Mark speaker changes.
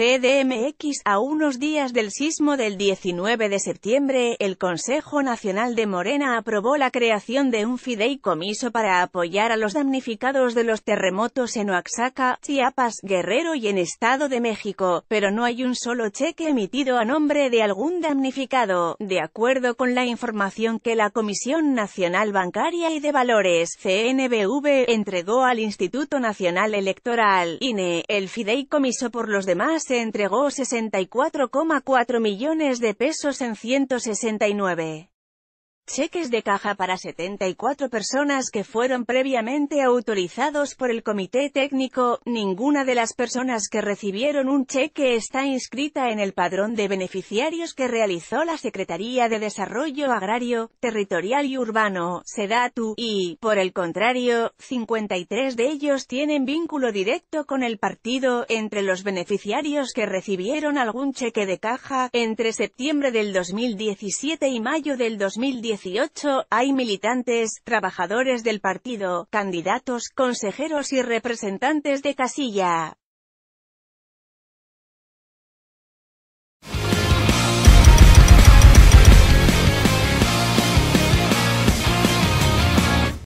Speaker 1: CDMX, a unos días del sismo del 19 de septiembre, el Consejo Nacional de Morena aprobó la creación de un fideicomiso para apoyar a los damnificados de los terremotos en Oaxaca, Chiapas, Guerrero y en Estado de México, pero no hay un solo cheque emitido a nombre de algún damnificado, de acuerdo con la información que la Comisión Nacional Bancaria y de Valores, CNBV, entregó al Instituto Nacional Electoral, INE, el fideicomiso por los demás se entregó 64,4 millones de pesos en 169 cheques de caja para 74 personas que fueron previamente autorizados por el Comité Técnico, ninguna de las personas que recibieron un cheque está inscrita en el padrón de beneficiarios que realizó la Secretaría de Desarrollo Agrario, Territorial y Urbano, SEDATU, y, por el contrario, 53 de ellos tienen vínculo directo con el partido, entre los beneficiarios que recibieron algún cheque de caja, entre septiembre del 2017 y mayo del 2018 hay militantes, trabajadores del partido, candidatos, consejeros y representantes de casilla.